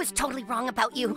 was totally wrong about you.